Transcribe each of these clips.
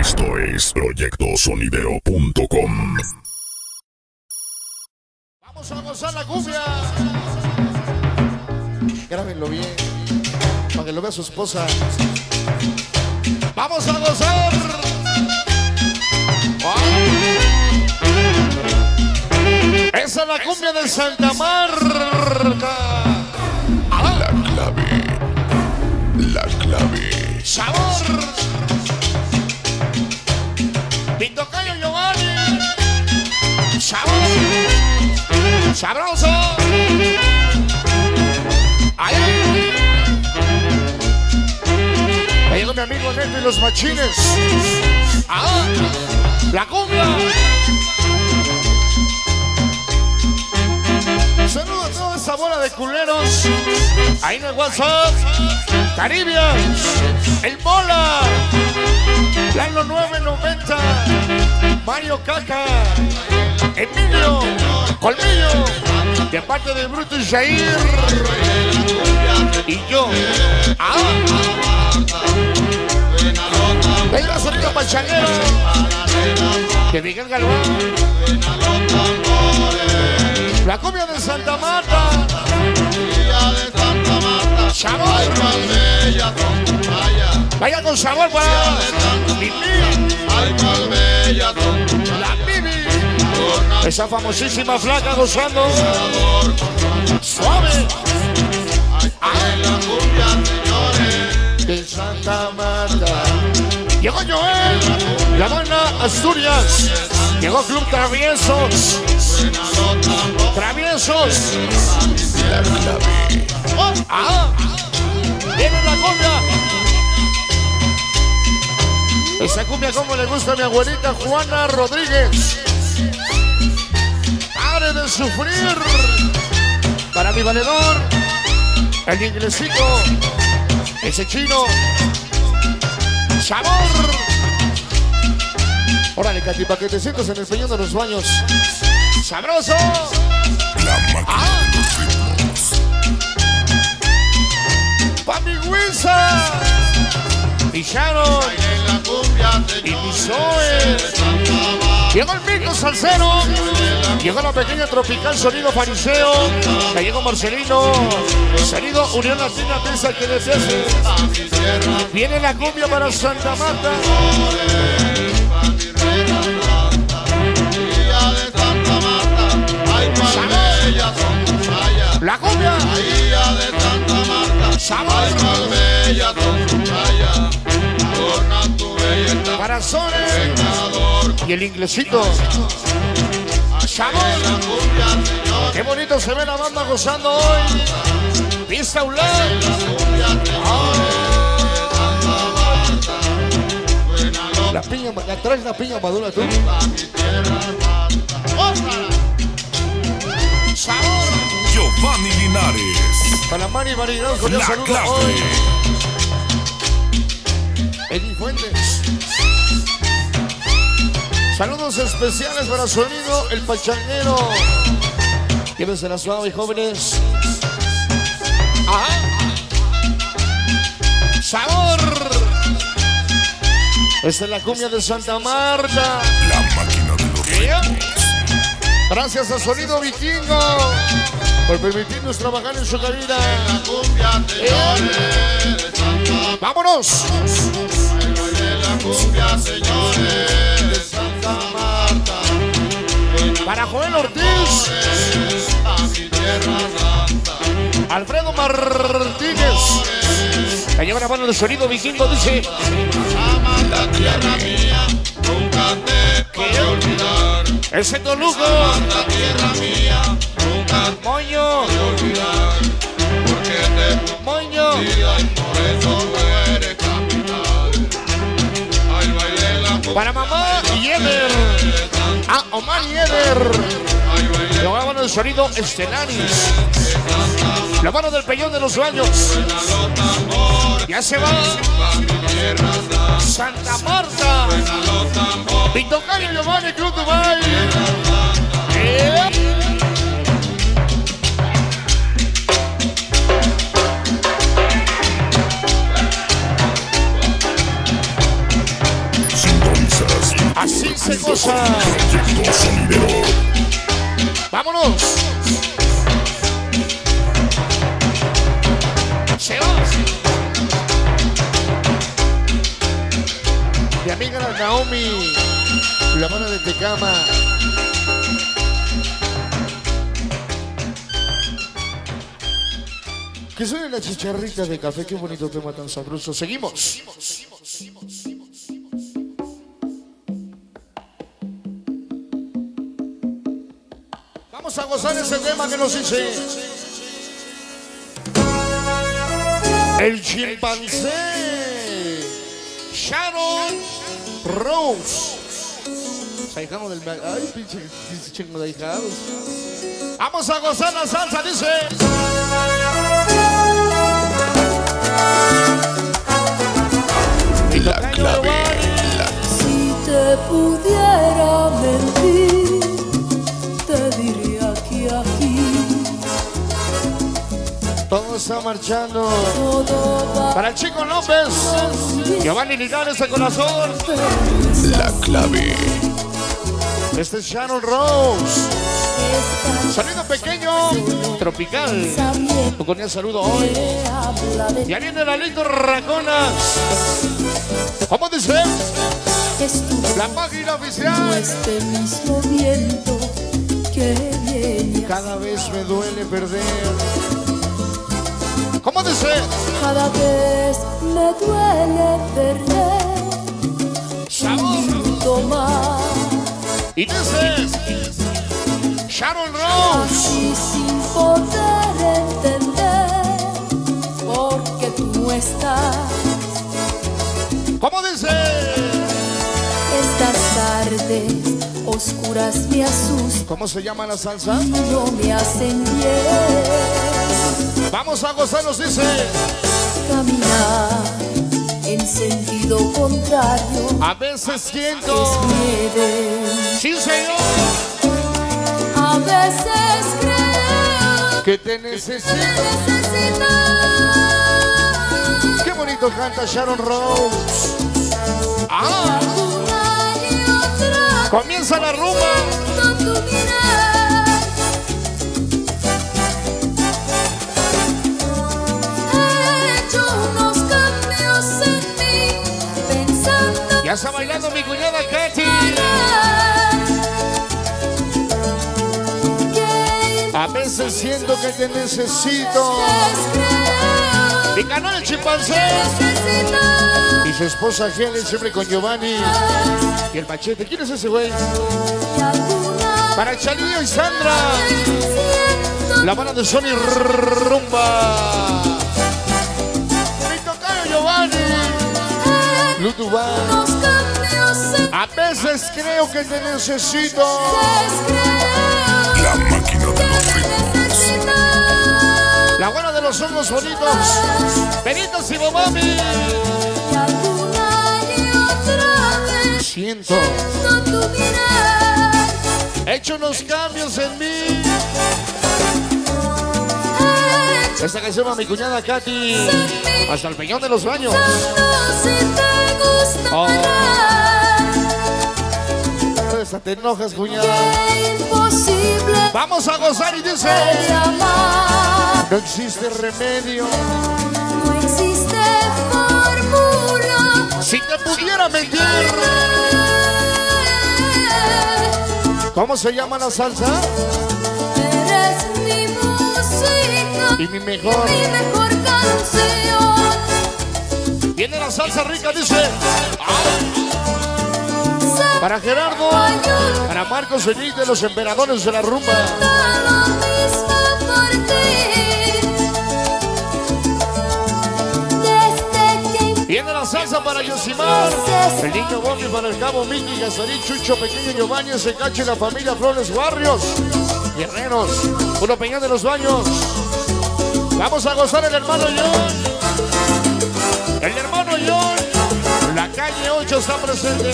Esto es proyectosonidero.com. Vamos a gozar la cumbia. Grábenlo bien, para que lo vea su esposa. Vamos a gozar. Esa es la cumbia de Santa Marta. Sabroso. Ahí. Ahí llegó mi amigo Neto los machines. Ah, la cumbia. Saludo a toda esa bola de culeros. Ahí en el WhatsApp. Caribia. El Mola. Lalo 990. Mario Caca. Emilio. Colmillo. De parte de Bruto y Jair. Y yo. Ah. Venga, sonido pachanero. De Miguel Galván. La cumbia de Santa Marta. Sabor. Vaya con sabor para Bibi. Esa famosísima flaca gozando. Suave. De Santa Marta. Llegó Joel. La banda Asturias. Llegó Club Traviesos. Traviesos. Ah, viene la cumbia. Esa cumbia como le gusta a mi abuelita Juana Rodríguez. Pare de sufrir. Para mi valedor, el inglesito, ese chino. Sabor. Órale, Katy, para que te sientas en el peñón de los baños. Sabroso. La máquina de los ritmos. Papi Wilson. Y Sharon. Y mi Zoe. Llegó el pico salsero. Llegó la pequeña tropical sonido fariseo. Ya llegó Marcelino. Sonido Unión Latina piensa que deshace. Viene la cumbia para Santa Marta. La cumbia. Sabor. Para Sole. Y el inglesito. Sabor. Qué bonito se ve la banda gozando hoy. Pista un La piña, la traes la piña madura tú. Sabor. Giovanni Linares. Para Mari con La clave. hoy. Eddie Fuentes. Saludos especiales para su amigo el pachanguero. Llévense la suave, jóvenes. Ajá. Sabor. Esta es la cumbia de Santa Marta. La máquina de los ritmos. Gracias a Sonido Vikingo por permitirnos trabajar en su cabina. ¡Vámonos! Para Joel Ortiz, Alfredo Martínez. La lleva la mano de Sonido Vikingo, dice. Excepto Lugo. Moño. Moño. Para mamá Eder. Ah, Omar y Eder. La mano del sonido Estelaris. La mano del peñón de los baños. Ya se va. Santa Marta. Victocario Giovanni Club Dubai. Vámonos. Se va. Mi amiga la Naomi, la mano de Tecama. Que suene la chicharrita de café, qué bonito tema tan sabroso. Seguimos. Vamos a gozar ese tema que nos dice. El chimpancé. Sharon Rose. Ahijado del. Ay, pinche, pinche chingo de ahijados. Vamos a gozar la salsa, dice. Está marchando. Para el chico López. Giovanni Linares de corazón. La clave. Este es Sharon Rose. Sonido pequeño, tropical. Con el saludo hoy. Ya viene la Lito Raconas. ¿Cómo dice? La página oficial. este mismo viento que viene Cada vez me duele perder. ¿Cómo dice? cada vez me duele perder Sabor. tomar Y dice Sharon Rose. y sin poder entender porque tú no estás ¿Cómo dice? estas tardes oscuras me asustan ¿Cómo se llama la salsa? no me hacen bien Vamos a dice. caminar en sentido contrario A veces es siento. Sí, señor. a veces creo Que te necesito. necesitar Qué bonito canta Sharon Rose. Ah, comienza la rumba. Ya está bailando mi cuñada Katy. A veces siento que te necesito. Mi canal chimpancé. necesitar Y su esposa Helen siempre con Giovanni. Y el machete. ¿Quién es ese güey? Para Chalillo y Sandra. La mano de Sony Rumba. A veces creo que te necesito. La máquina de los ritmos. La buena de los ojos bonitos. Benitos y Siento. He hecho unos cambios en mí. Esta canción a mi cuñada Katy. Hasta el peñón de los baños. Te enojas, cuñada. Vamos a gozar y dice. No existe remedio. no existe fórmula Si te pudiera mentir. ¿Cómo se llama la salsa? eres mi música Y mi mejor. mi mejor canción Viene la salsa rica, dice. Para Gerardo. Para Marcos Benítez, los emperadores de la rumba. Viene la salsa para Yosimar. El niño Bombi para el cabo Miki, Gazarín, Chucho, Pequeño Giovanni, Secache, la familia Flores Barrios. Guerreros, Puro Peñón de los Baños. Vamos a gozar el hermano John. El hermano John. Calle 8 está presente.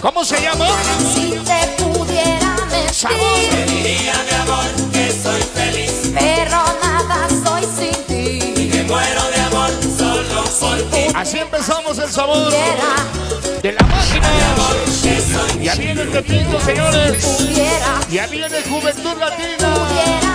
¿Cómo se llama? si te pudiera Sabor. mentir Diría mi amor que soy feliz, pero nada soy sin ti que muero de amor solo por ti. Así empezamos el sabor de la máquina. Que viene el Tepito, señores. Ya viene Juventud Latina.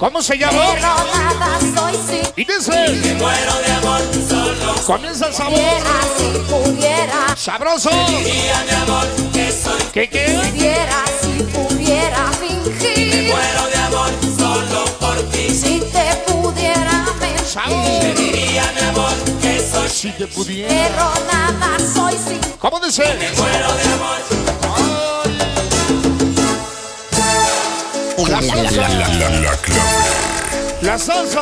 ¿Cómo se llama? Pero nada soy si Y dice, Muero de amor solo. comienza el sabor. pudiera, si pudiera. Sabroso. Diría mi amor que soy ¿Qué qué? Pudiera, si pudiera fingir. Muero de amor solo por ti. Si te pudiera mentir. Sabor. Diría mi amor que soy Si te pudiera. Pero nada soy sin ¿Cómo dice? Muero de amor. La salsa. La, la, la clave. La salsa.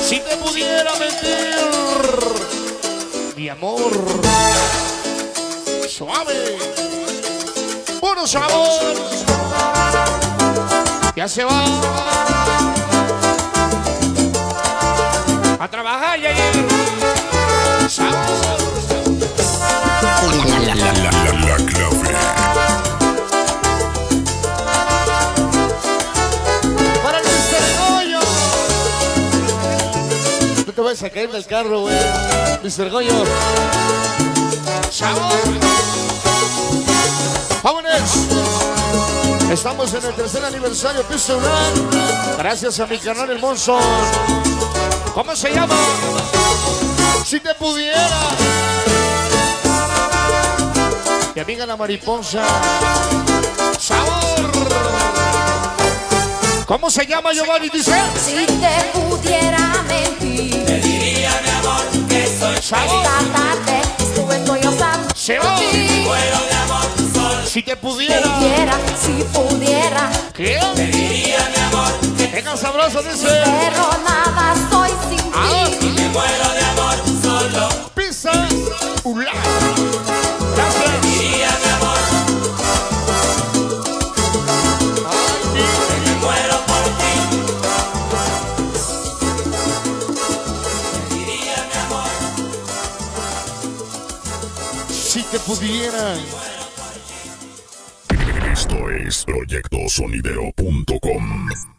Si te pudiera mentir. Mi amor. Suave. Puro sabor. Ya se va. A trabajar ya Sabor. La, la, la, la, la clave. A caer del carro, güey. Mr. Goyo. Sabor. Vámonos. Estamos en el tercer aniversario Pistol Run. Gracias a mi canal El Monzo. ¿Cómo se llama? Si te pudiera. Mi amiga la mariposa. Sabor. ¿Cómo se llama Giovanni? Dice. Si te pudiera mentir. Se va. Si te pudiera. Pudiera, si pudiera. ¿Qué? Diría mi amor que Venga sabroso, dice. Si te pudiera. Esto es proyectosonidero.com.